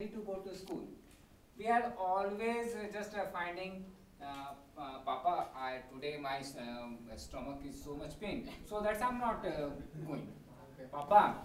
to go to school. We are always just uh, finding, uh, uh, Papa, I, today my um, stomach is so much pain, so that's I'm not uh, going. Papa,